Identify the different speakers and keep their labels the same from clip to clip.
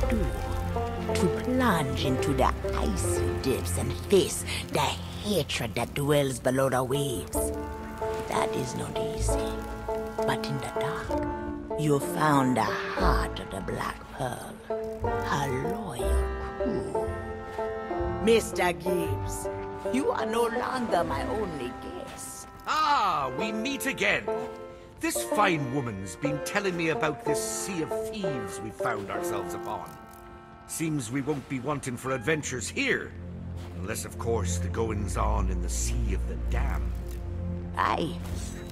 Speaker 1: to plunge into the icy depths and face the hatred that dwells below the waves. That is not easy. But in the dark, you found the heart of the Black Pearl. A loyal crew. Mr. Gibbs, you are no longer my only guest.
Speaker 2: Ah, we meet again. This fine woman's been telling me about this sea of thieves we've found ourselves upon. Seems we won't be wanting for adventures here. Unless, of course, the goings on in the Sea of the Damned.
Speaker 1: Aye.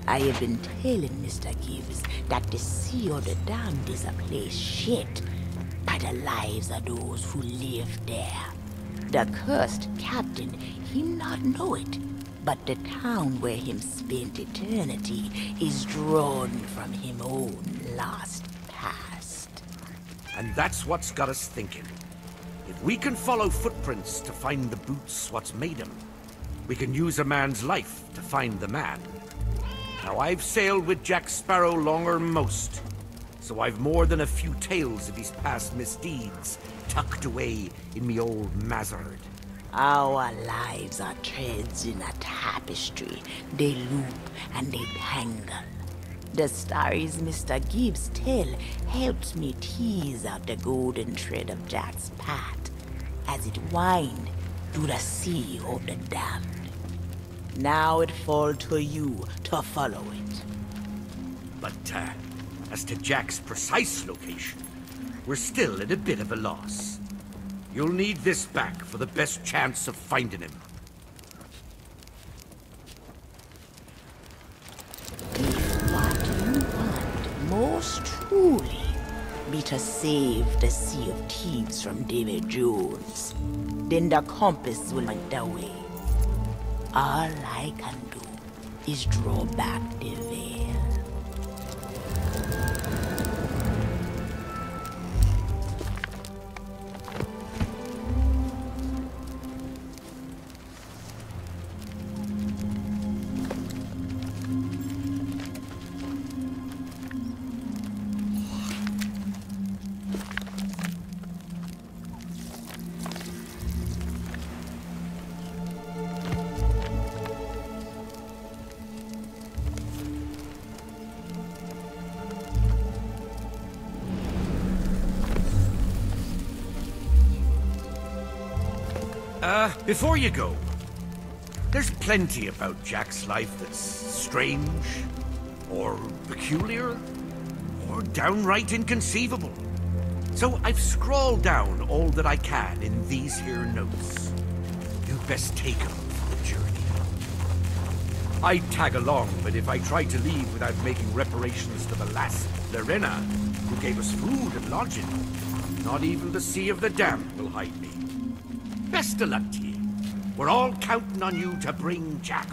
Speaker 1: I have been telling Mr. Gibbs that the Sea of the Damned is a place shit by the lives of those who live there. The cursed captain, he not know it, but the town where him spent eternity is drawn from him own lost past.
Speaker 2: And that's what's got us thinking. If we can follow footprints to find the boots what's made 'em, we can use a man's life to find the man. Now I've sailed with Jack Sparrow longer most, so I've more than a few tales of his past misdeeds tucked away in me old mazzard.
Speaker 1: Our lives are threads in a tapestry. They loop and they tangle. The stories Mr. Gibbs tell helps me tease out the golden thread of Jack's path as it wind through the sea of the damned. Now it falls to you to follow it.
Speaker 2: But, uh, as to Jack's precise location, we're still at a bit of a loss. You'll need this back for the best chance of finding him.
Speaker 1: What you want most truly be to save the Sea of Thieves from Davy Jones, then the compass will point the way. All I can do is draw back the veil.
Speaker 2: Before you go, there's plenty about Jack's life that's strange, or peculiar, or downright inconceivable. So I've scrawled down all that I can in these here notes. You best take 'em for the journey. I'd tag along, but if I tried to leave without making reparations to the lass, Lorena, who gave us food and lodging, not even the Sea of the Damned will hide me. Best of luck to you. We're all counting on you to bring Jack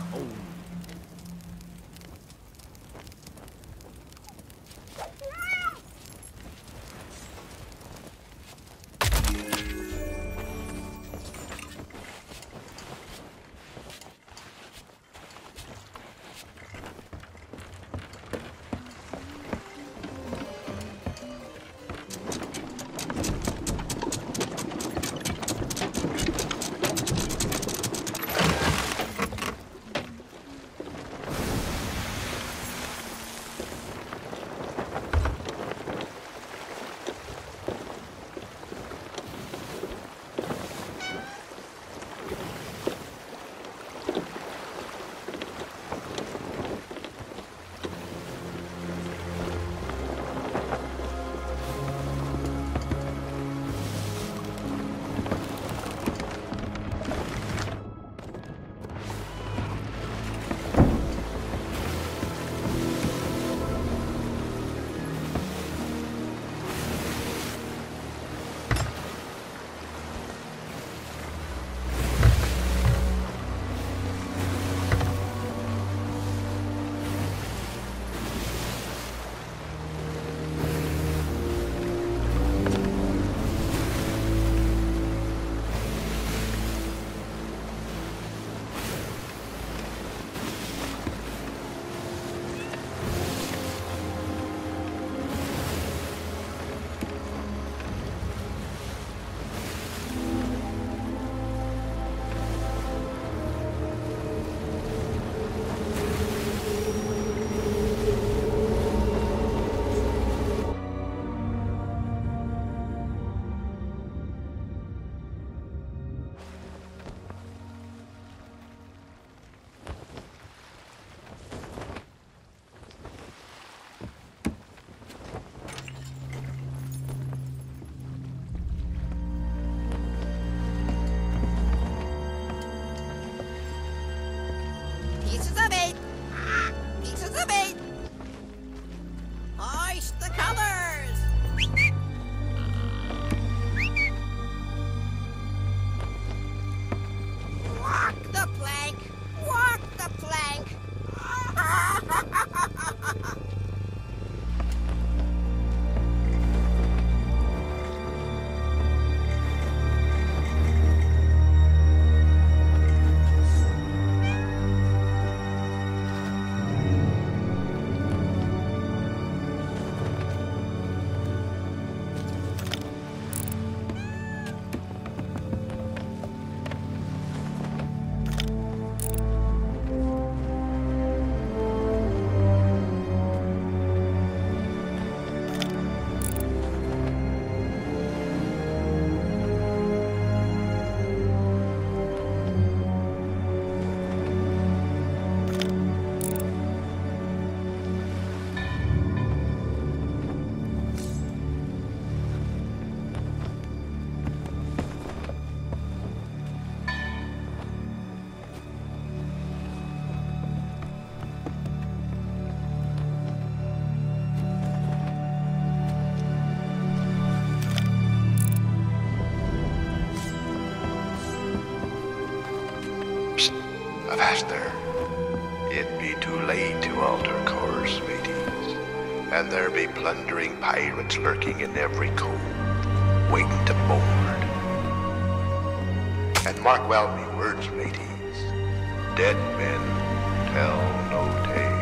Speaker 3: Avast there. It be too late to alter course, mateys. And there be plundering pirates lurking in every cove, waiting to board. And mark well me words, mateys. Dead men tell no tales.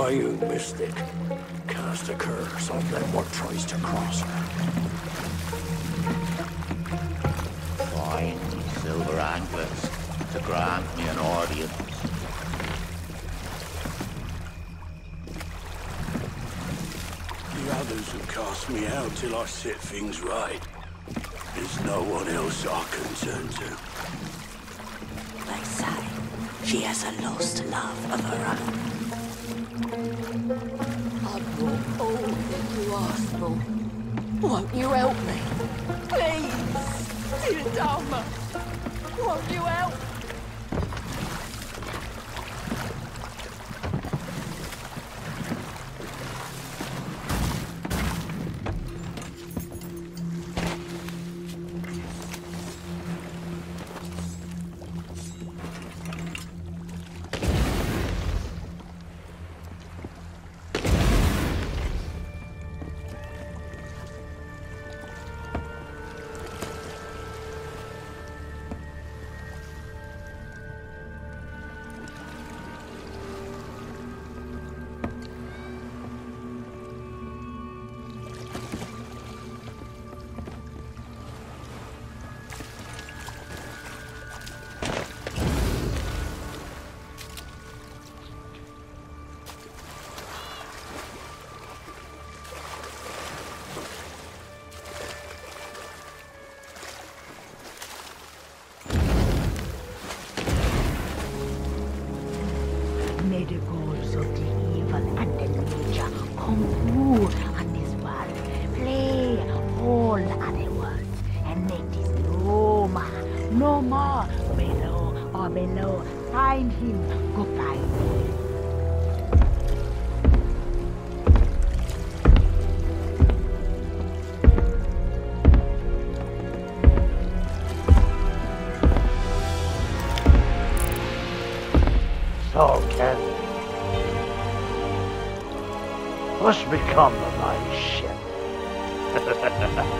Speaker 4: The Bayou Mystic cast a curse on them what tries to cross her.
Speaker 5: Find me silver anklets to grant me an audience.
Speaker 4: The others will cast me out till I set things right. There's no one else I can turn to.
Speaker 6: They say she has a lost love of her own.
Speaker 7: Ken, what's become my ship?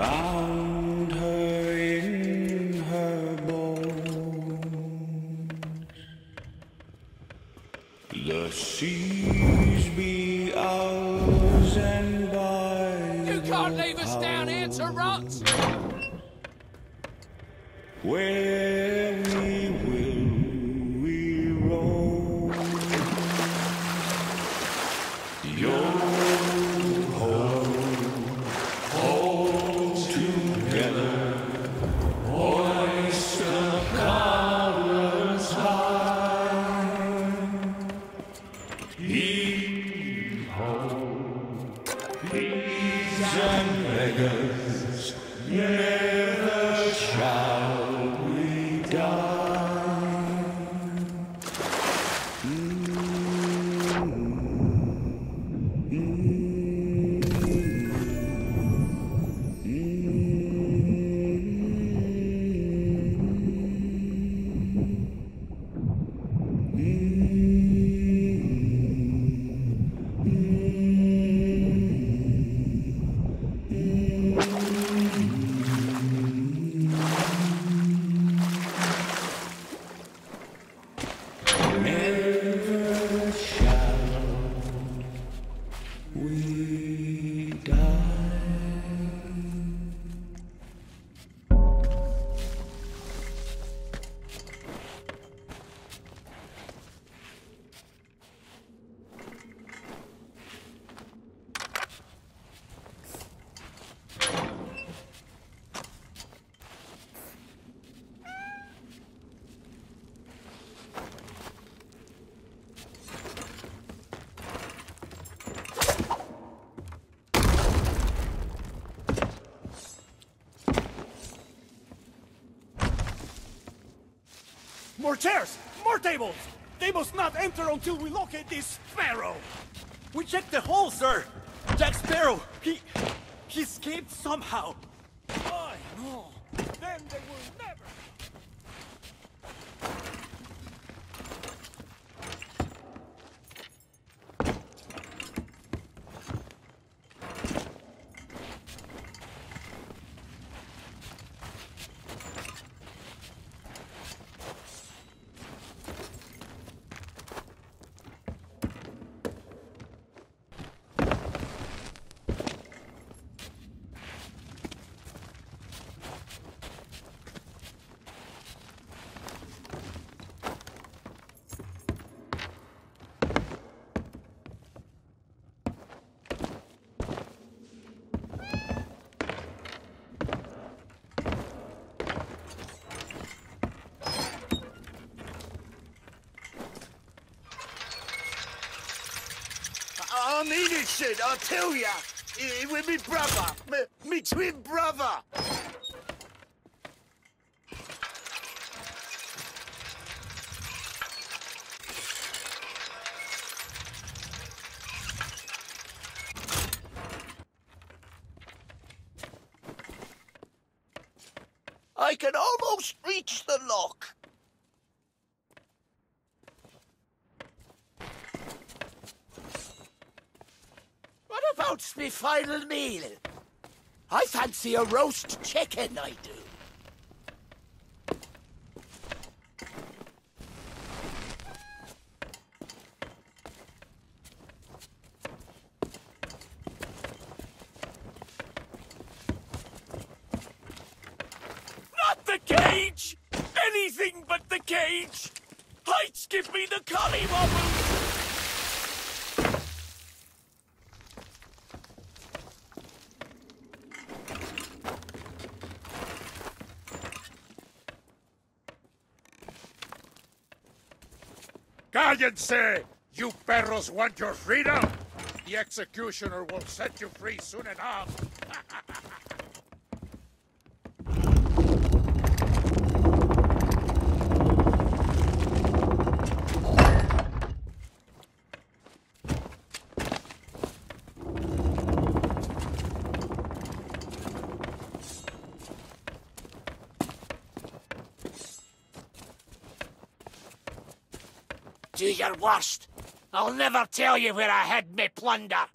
Speaker 8: bound
Speaker 9: chairs! More tables! They must not enter until we locate this Sparrow! We checked the hole, sir! Jack Sparrow! He... he escaped somehow! I know! Then they will never...
Speaker 10: Sid, I tell ya. He, with me brother, me, me twin brother. I can almost reach the lock. What final meal? I fancy a roast chicken, I do.
Speaker 9: Not the cage! Anything but the cage! Heights give me the collywobbles!
Speaker 11: Cállense! You perros want your freedom? The executioner will set you free soon enough.
Speaker 10: Do your worst. I'll never tell you where I hid my plunder.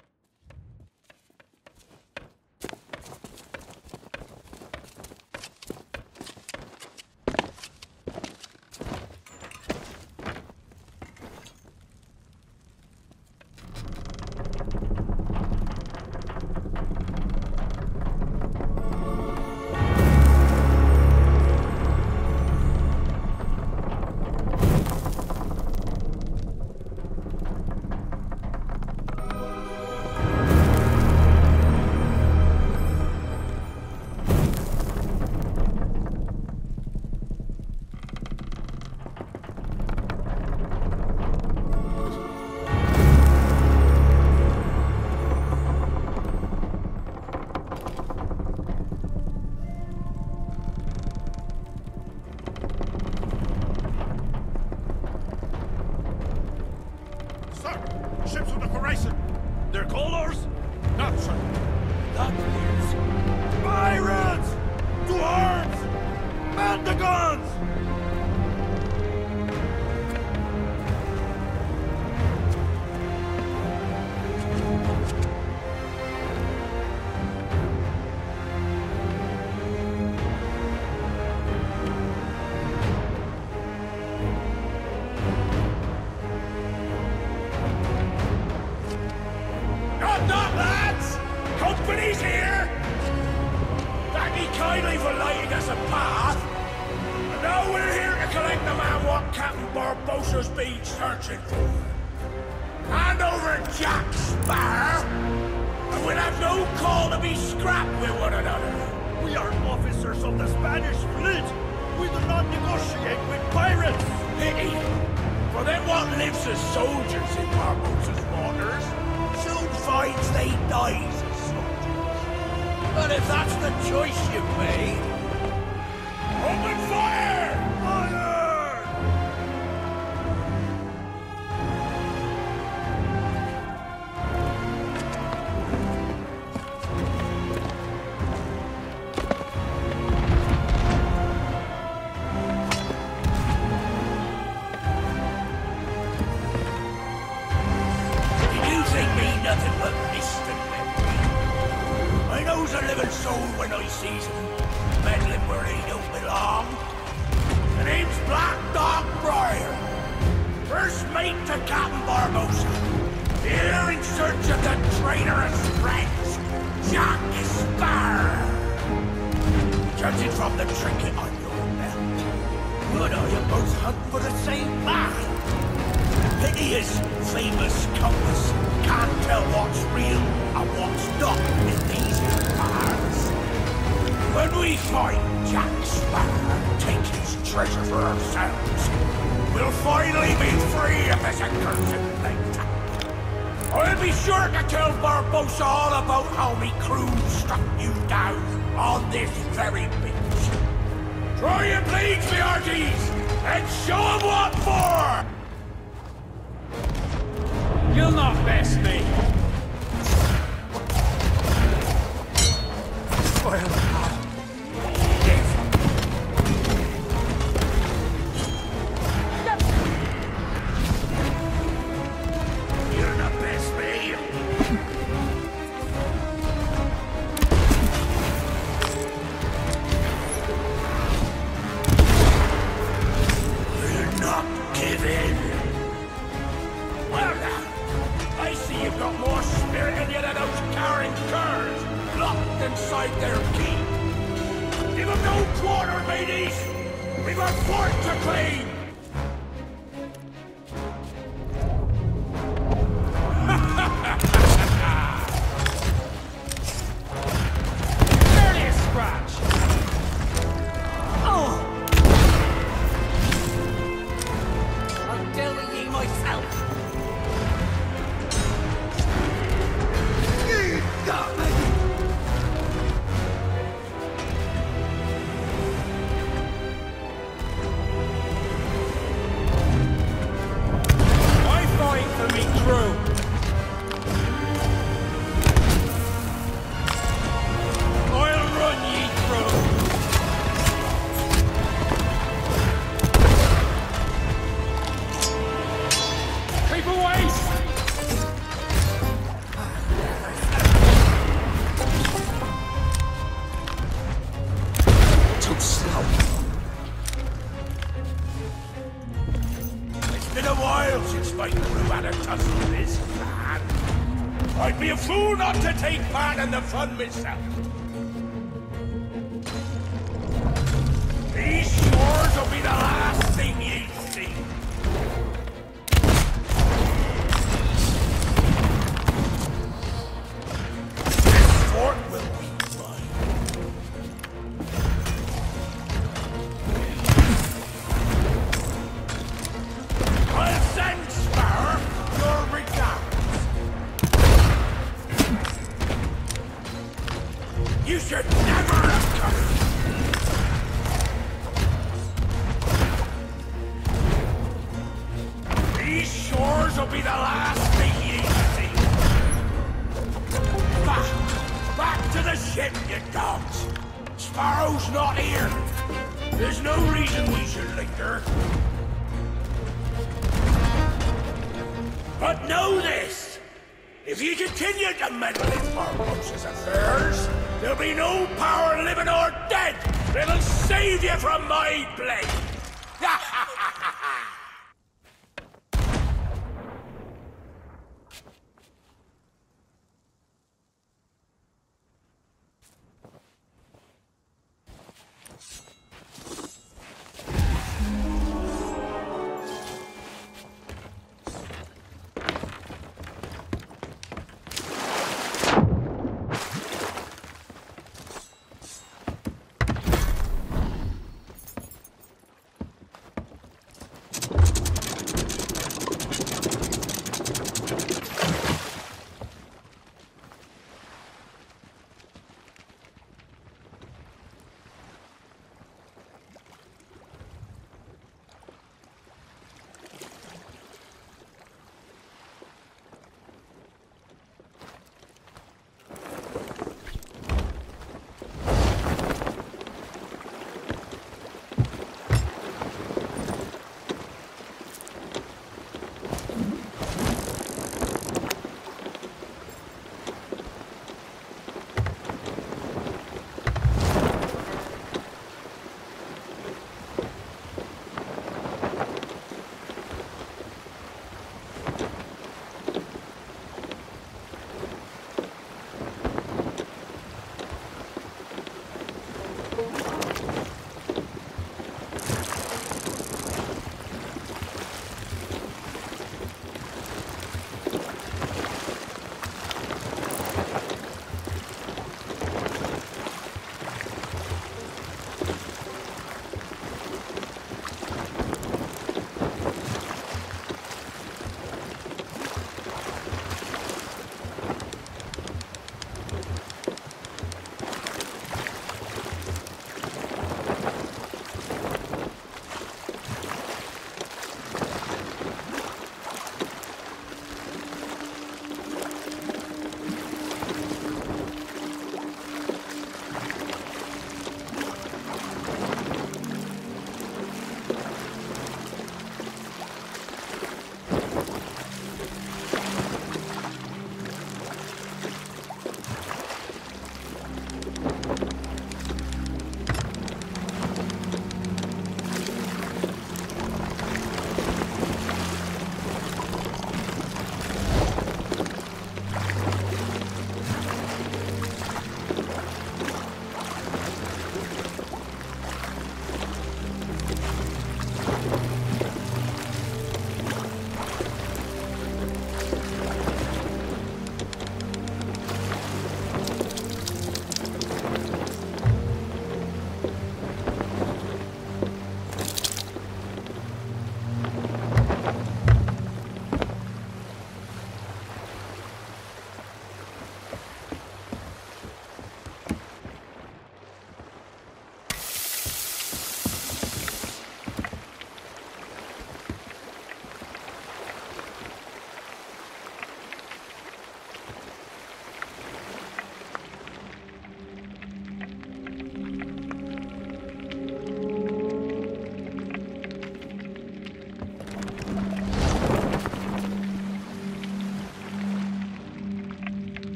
Speaker 10: In the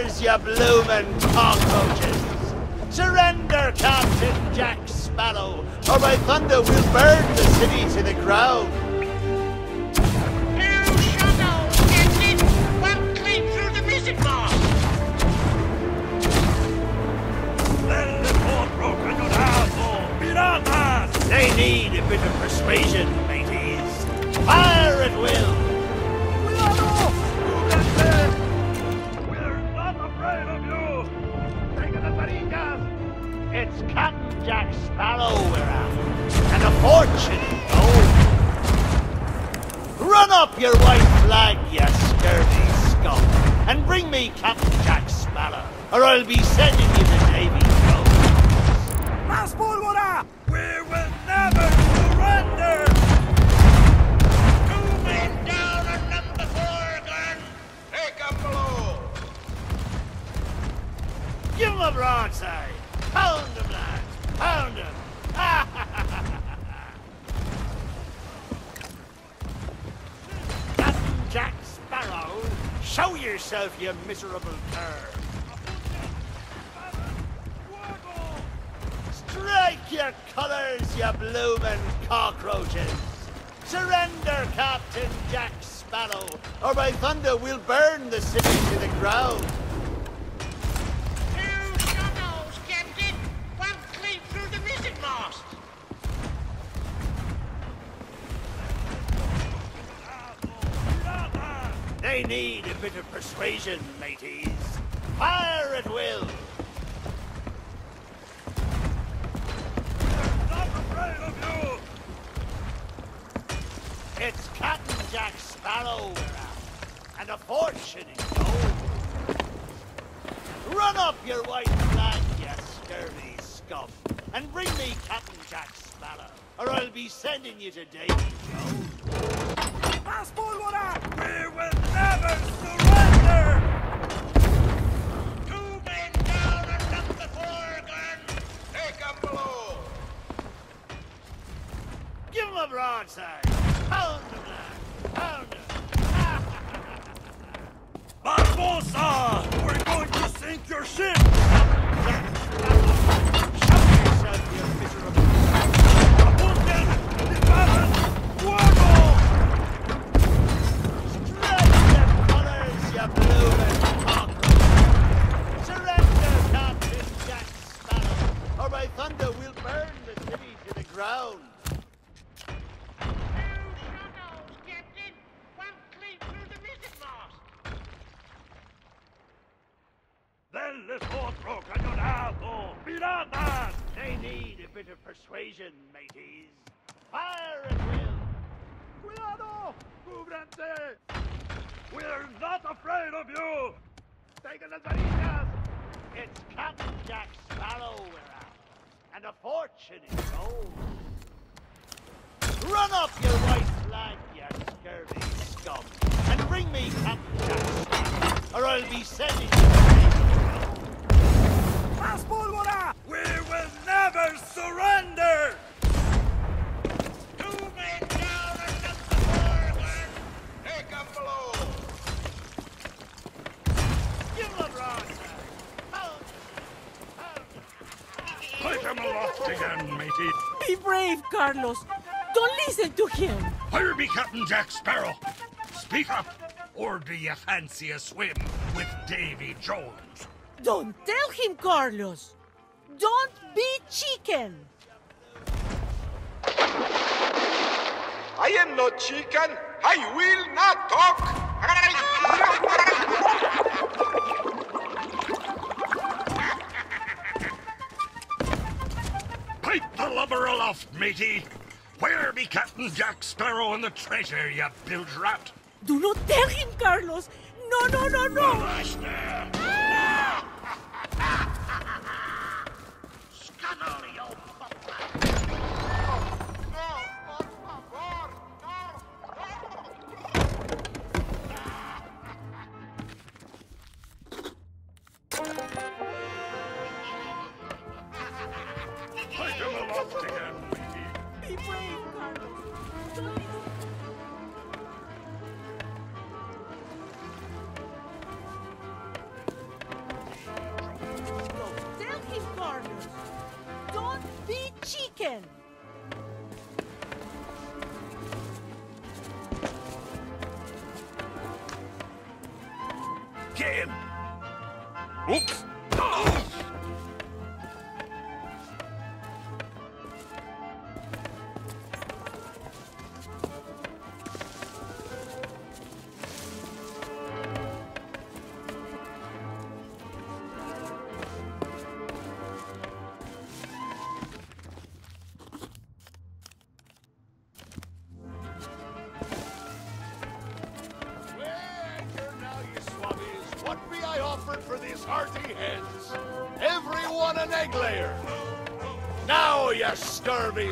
Speaker 7: colors, you bloomin' cockroaches! Surrender, Captain Jack Sparrow, or by thunder we'll burn the city to the ground!
Speaker 12: You shadows, Captain! One clean through the mizzen mast!
Speaker 7: They need a bit of persuasion, mateys. Fire at will! Jack Sparrow we're after, and a fortune in gold. Run up your white flag, you scurvy scum, and bring me Captain Jack Sparrow, or I'll be sending you to Davy Jones.
Speaker 13: Más pólvora!
Speaker 14: We will never surrender!
Speaker 12: Two men down on number four gun!
Speaker 3: Take below!
Speaker 7: Give 'em a broadside! Pound 'em, lads! Pound 'em! Captain Jack Sparrow, show yourself, you miserable cur! Strike your colors, you bloomin' cockroaches! Surrender, Captain Jack Sparrow, or by thunder we'll burn the city to the ground! Need a bit of persuasion, mateys. Fire at will!
Speaker 14: Not afraid of you!
Speaker 7: It's Captain Jack Sparrow we're after, and a fortune in gold. Run up your white flag, you scurvy scum, and bring me Captain Jack Sparrow, or I'll be sending you to Davy Jones. Broadside! Pound 'em, lad! Pound!
Speaker 14: Barbossa! We're going to sink your ship!
Speaker 7: Show yourself, you miserable
Speaker 14: Apunten! Disparan! Fuego!
Speaker 7: Strike your colors, you bloomin' cockroach! Surrender, Captain Jack Sparrow, or by thunder we'll burn the city to the ground!
Speaker 12: You shadows, Captain! One clean through the mizzen mast!
Speaker 14: Del otro cañonazo! ¡Piratas!
Speaker 7: They need a bit of persuasion, mateys. Fire at will!
Speaker 14: Cuidado! ¡Cúbranse! We're not afraid of you! Take las varillas!
Speaker 7: It's Captain Jack Sparrow we're after, and a fortune in gold. Run up your white flag, you scurvy scum, and bring me Captain Jack Sparrow, or I'll be sending you to Davy Jones.
Speaker 13: Más pólvora!
Speaker 14: We will never surrender!
Speaker 12: Two men down on number four gun!
Speaker 3: Take 'em below!
Speaker 7: Give 'em a broadside! Pound 'em! Pound 'em!
Speaker 14: Take him aloft again, matey.
Speaker 15: Be brave, Carlos. Don't listen to him.
Speaker 14: Hire me Captain Jack Sparrow. Speak up, or do you fancy a swim with Davy Jones?
Speaker 15: Don't tell him, Carlos. Don't be chicken.
Speaker 3: I am not chicken. I will not talk.
Speaker 14: Pipe aloft, matey. Where be Captain Jack Sparrow and the treasure, you bilge rat?
Speaker 15: Do not tell him, Carlos. No, no, no, no.
Speaker 12: Scuttle,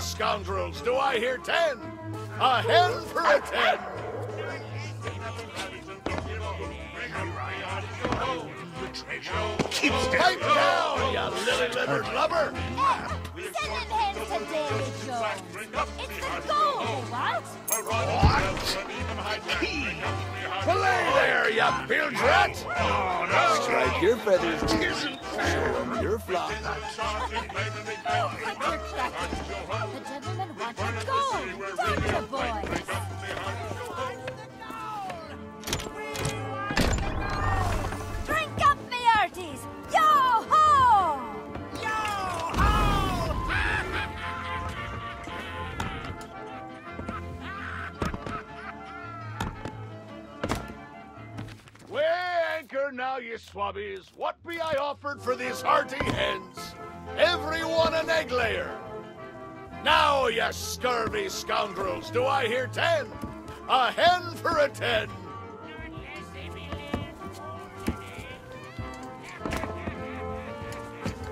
Speaker 16: scurvy scoundrels, do I hear ten? A hen for a ten.
Speaker 14: Keep still!
Speaker 16: Pipe down, you lily-livered lubber.
Speaker 15: Send them hens to Davy Jones. It's the gold they want.
Speaker 16: Belay there, you bilge rat.
Speaker 14: Oh, no!
Speaker 16: Strike your feathers,
Speaker 14: Isn't fair!
Speaker 16: your flock.
Speaker 15: The gentlemen want the gold. Don't boys? Drink up, me hearties. Yo ho!
Speaker 16: Weigh anchor now, you swabbies. What be I offered for these hearty hens? Now, you scurvy scoundrels, do I hear ten? A hen for a ten.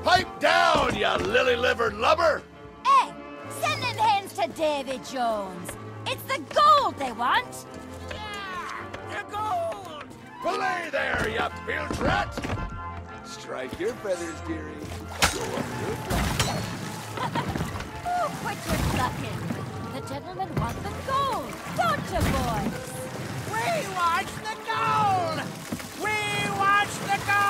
Speaker 16: Pipe down, you lily-livered lubber.
Speaker 15: Hey, send them hens to Davy Jones. It's the gold they want. Yeah, the gold!
Speaker 16: Belay there, you bilge rat. Strike your feathers, dearie. Go up your
Speaker 15: Oh, quit your clucking. The gentlemen want the gold. Don't you, boys?
Speaker 10: We watch the gold! We watch the gold!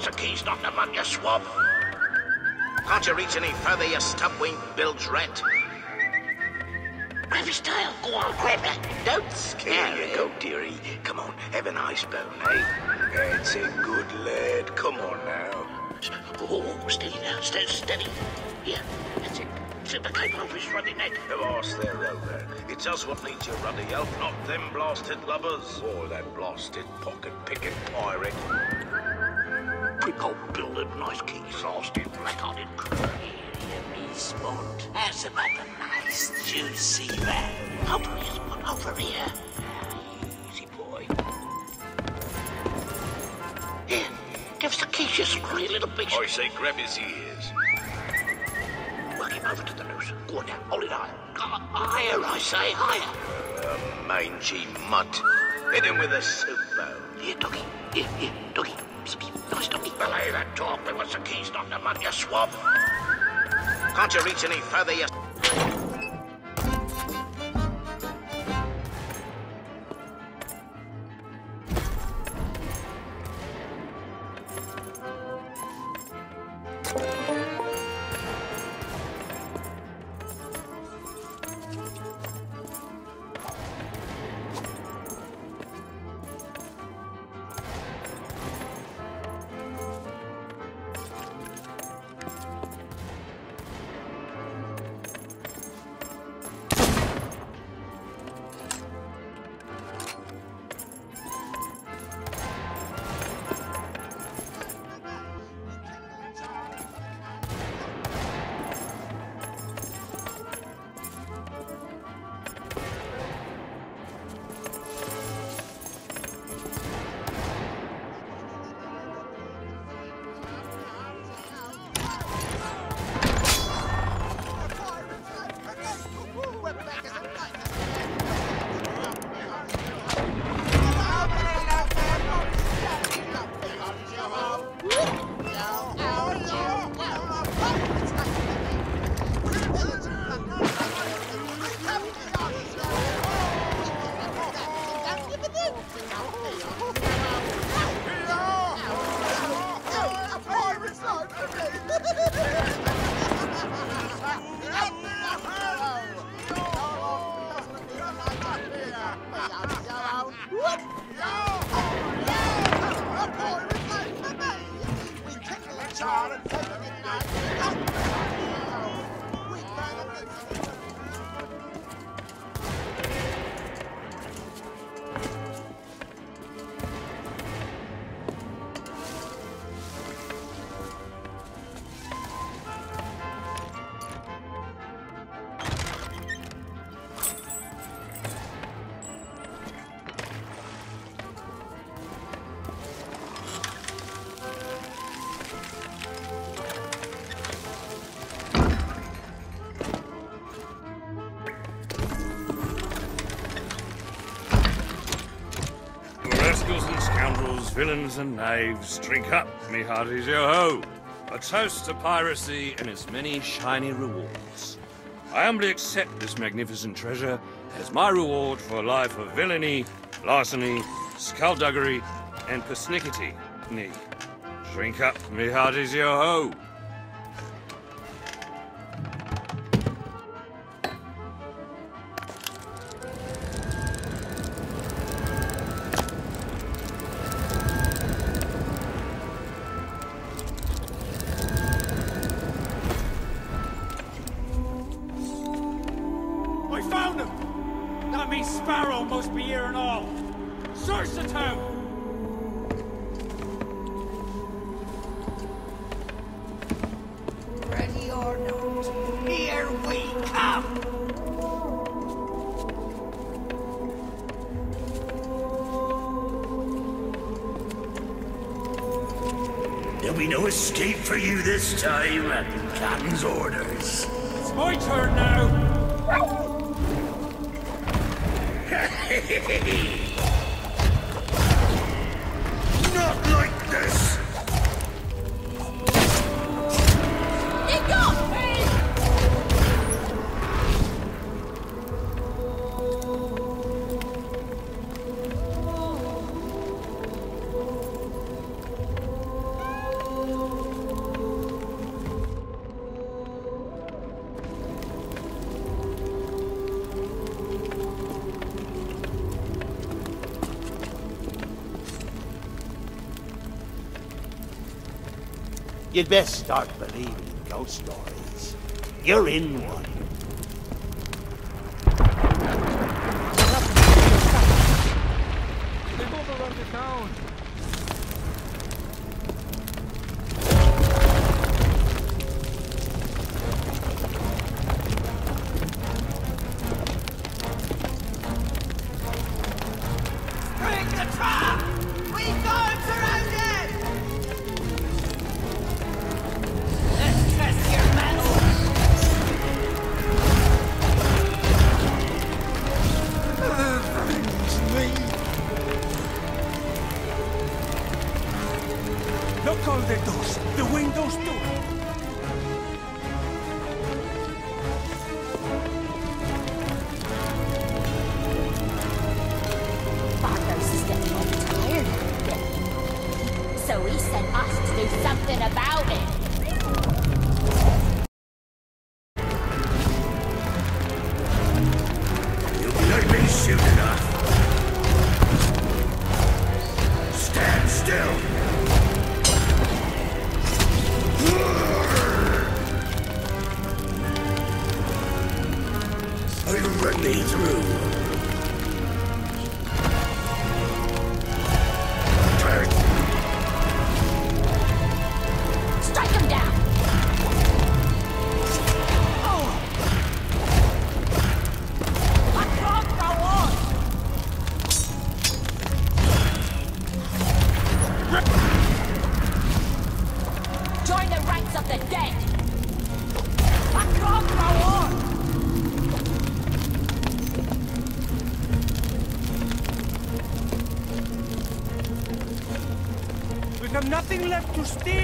Speaker 12: Was the keys them on, you swab? Can't you reach any further, you stubwing bilge rat? Grab his tail. Go on, grab it. Don't scare Here you go, dearie. Come on, have a nice bone, eh? That's a good lad. Come on now. Oh, steady now. Steady, steady. Here, that's it. Slip the cape over his ruddy neck. Of course they're over. It's us what needs your ruddy help, not them blasted lubbers. Or that blasted pocket-picking pirate. Quick old builded nice keys lost in black-hearted me spot. How's about a nice juicy rat? Over here, spot, over here. Easy boy. Here, give us the keys, you scrawny little bitch. I say grab his ears. Work him over to the noose. Go on now, hold it high. Higher, I say, higher. Uh, mangy mutt. Hit him with a soup bowl. Here, doggy. Here, here, doggy. Nice doggy. Belay that talk. There was the keys knocked them on, you swab. Can't you reach any further, you...
Speaker 17: and knaves, drink up, me hearties, yo-ho! A toast to piracy and its many shiny rewards. I humbly accept this magnificent treasure as my reward for a life of villainy, larceny, skullduggery, and persnickety. Drink up, me hearties, yo-ho!
Speaker 7: You'd best start believing ghost stories. You're in one.
Speaker 9: They both around the town.
Speaker 10: nothing left to steal!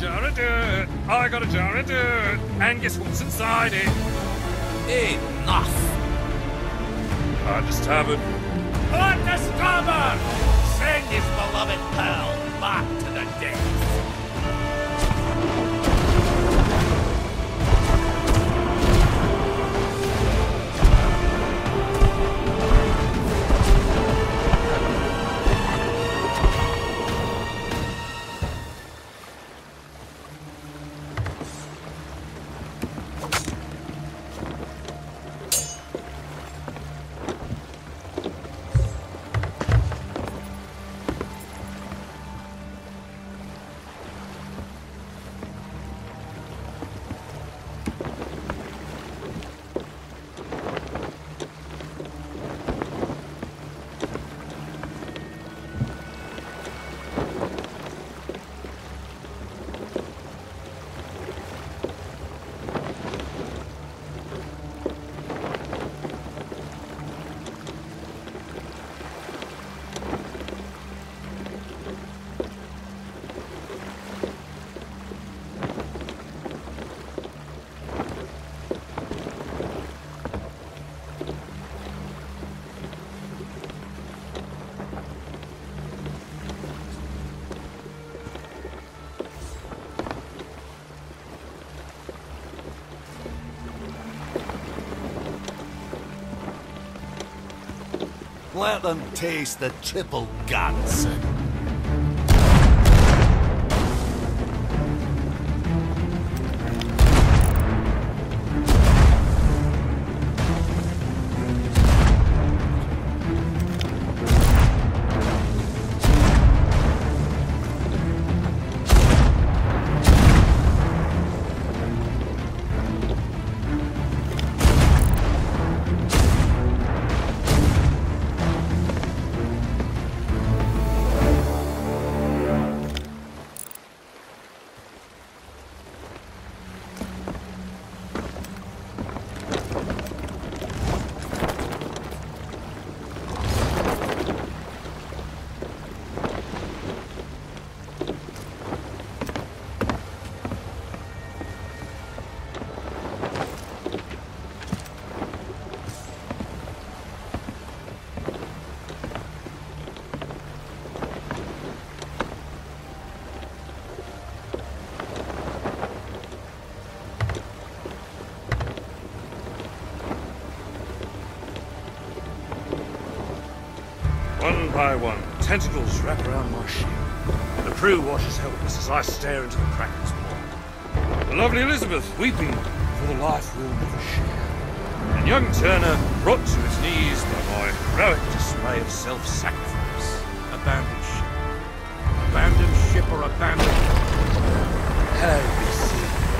Speaker 17: jar of uh, dirt. I got a jar of dirt. Uh, and guess what's inside it? Enough. I just haven't.
Speaker 12: Understandable! Send his beloved pal back to the dead.
Speaker 16: Let them taste the triple guns.
Speaker 17: By one, tentacles wrap around my ship. The crew watches helpless as I stare into the Kraken's maw. The lovely Elizabeth weeping for the life we'll never share. And young Turner brought to his knees by my heroic display of self-sacrifice.
Speaker 2: Abandoned ship. Abandoned ship or abandoned...
Speaker 17: Hello, BC.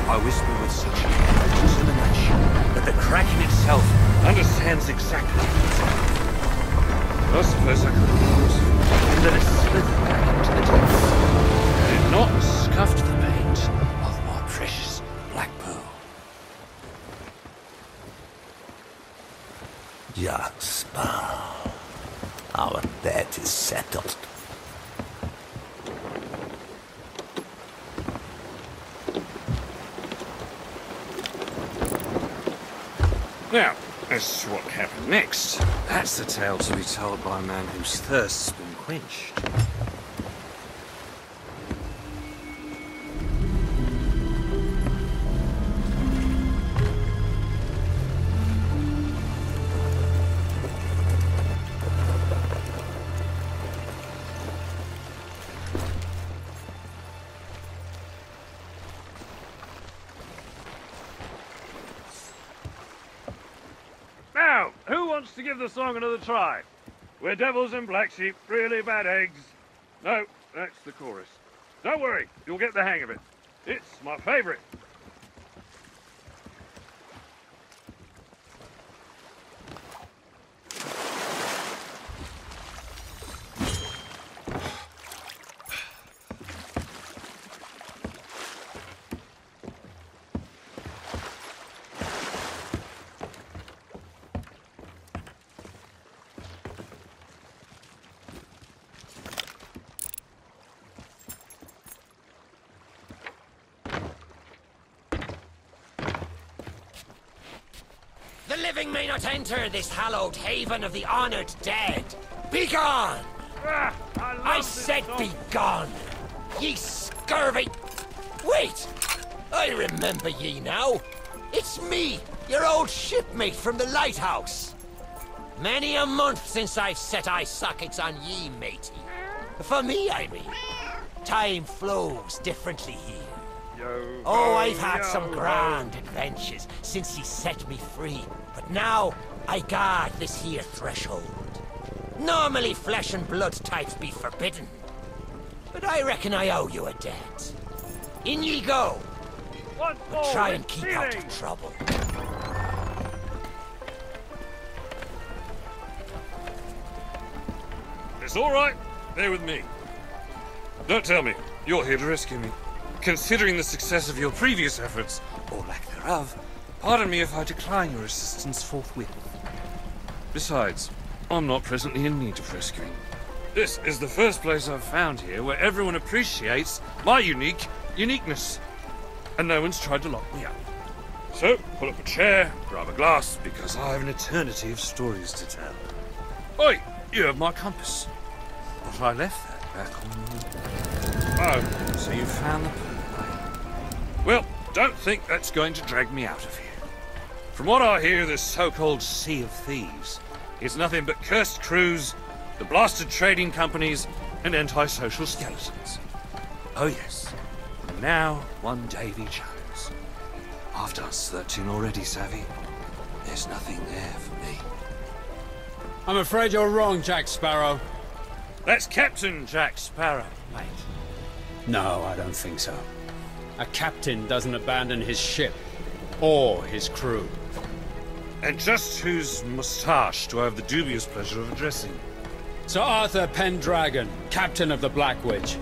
Speaker 17: I whisper with such determination that the Kraken itself understands exactly. I suppose I could have and let back into the depths. Had it not scuffed thirst's been quenched. Now, who wants to give the song another try? We're devils and black sheep, really bad eggs. No, that's the chorus. Don't worry, you'll get the hang of it. It's my favourite.
Speaker 7: The living may not enter this hallowed haven of the honored dead. Be gone!
Speaker 17: Ah, I,
Speaker 7: I said be gone! Ye scurvy... Wait! I remember ye now. It's me, your old shipmate from the lighthouse. Many a month since I've set eye sockets on ye, matey. For me, I mean. Time flows differently here.
Speaker 17: Yo,
Speaker 7: Oh, I've had
Speaker 17: yo,
Speaker 7: some grand adventures since he set me free. But now, I guard this here threshold. Normally, flesh and blood types be forbidden. But I reckon I owe you a debt. In ye go.
Speaker 17: What
Speaker 7: But try and keep out of trouble.
Speaker 17: It's all right. They're with me. Don't tell me you're here to rescue me. Considering the success of your previous efforts, or lack thereof, pardon me if I decline your assistance forthwith. Besides, I'm not presently in need of rescuing. This is the first place I've found here where everyone appreciates my unique uniqueness, and no one's tried to lock me up. So, pull up a chair, grab a glass, because I have an eternity of stories to tell. Oi, you have my compass. But I left that back on the... Oh, so you found the eh? Well, don't think that's going to drag me out of here. From what I hear, this so-called Sea of Thieves is nothing but cursed crews, the blasted trading companies, and antisocial skeletons. Oh yes. And now, one Davy Jones. I've done 13 already, Savvy. There's nothing there for me.
Speaker 9: I'm afraid you're wrong, Jack Sparrow.
Speaker 17: That's Captain Jack Sparrow, mate.
Speaker 9: No, I don't think so. A captain doesn't abandon his ship or his crew.
Speaker 17: And just whose moustache do I have the dubious pleasure of addressing?
Speaker 9: Sir Arthur Pendragon, captain of the Black Witch.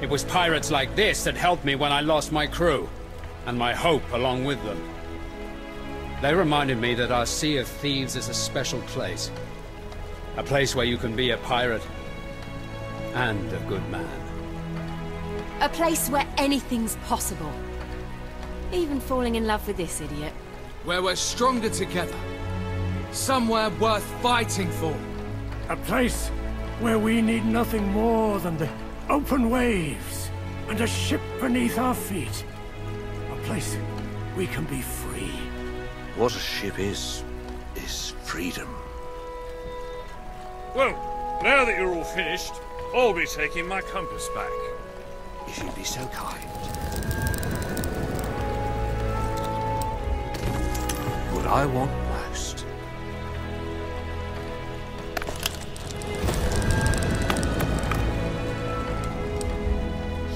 Speaker 9: It was pirates like this that helped me when I lost my crew, and my hope along with them. They reminded me that our Sea of Thieves is a special place. A place where you can be a pirate and a good man.
Speaker 18: A place where anything's possible. Even falling in love with this idiot.
Speaker 19: Where we're stronger together. Somewhere worth fighting for.
Speaker 20: A place where we need nothing more than the open waves and a ship beneath our feet. A place we can be free.
Speaker 17: What a ship is, is freedom. Well, now that you're all finished, I'll be taking my compass back. If you'd be so kind. I want most.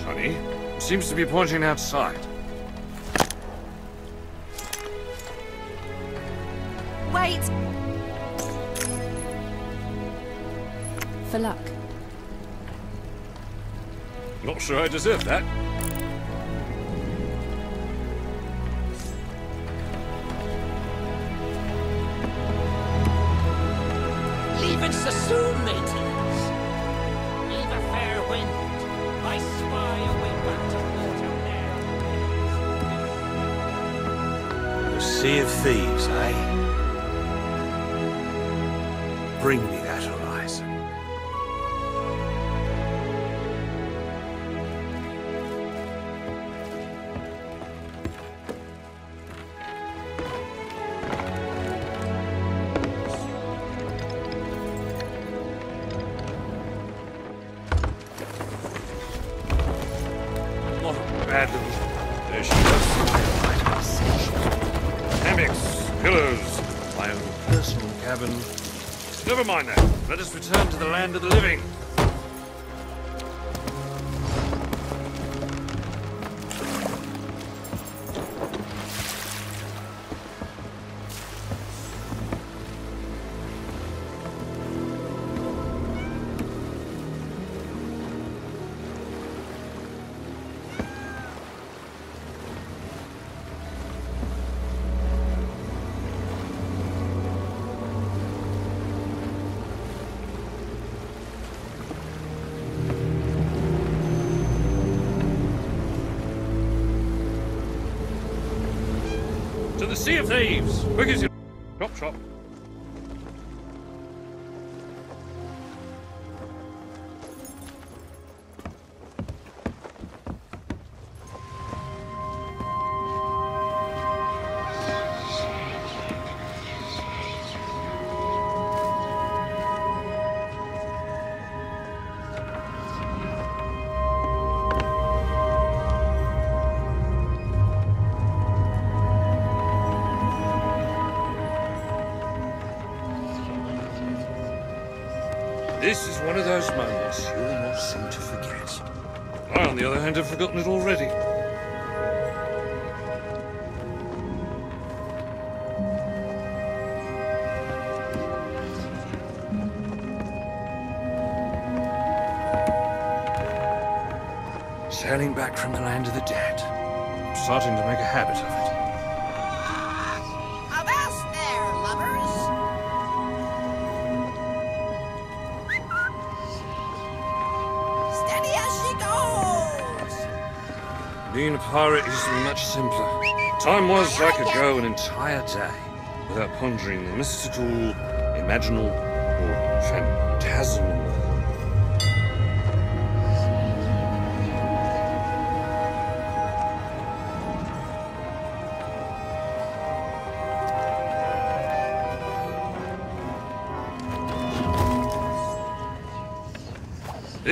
Speaker 17: Sonny, seems to be pointing outside.
Speaker 18: Wait! For luck.
Speaker 17: Not sure I deserve that. Return to the land of the living. Sea of Thieves! As you... Sailing back from the land of the dead. I'm starting to make a habit of it.
Speaker 10: Avast there, lovers! Steady as she goes!
Speaker 17: Being a pirate is much simpler. Time was I could go an entire day without pondering the mystical, imaginal, or phantasmal.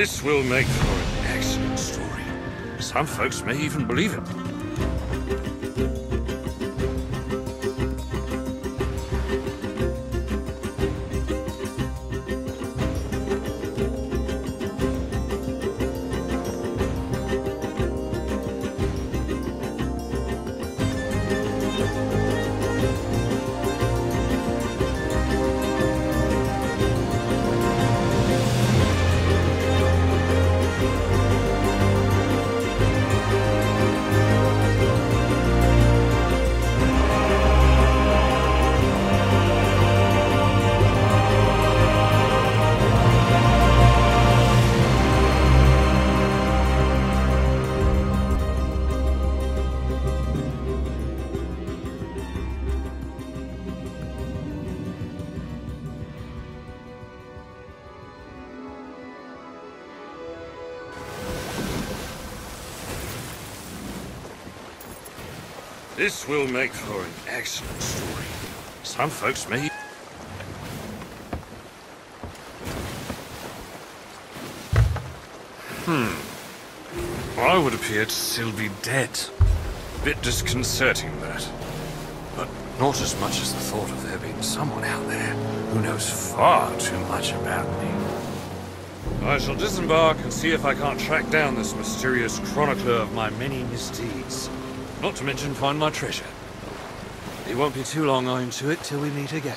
Speaker 17: This will make for an excellent story. Some folks may even believe it. Will make for an excellent story. Some folks may... Hmm. I would appear to still be dead. Bit disconcerting, that. But not as much as the thought of there being someone out there who knows far too much about me. I shall disembark and see if I can't track down this mysterious chronicler of my many misdeeds. Not to mention find my treasure. It won't be too long, I'm to it, till we meet again.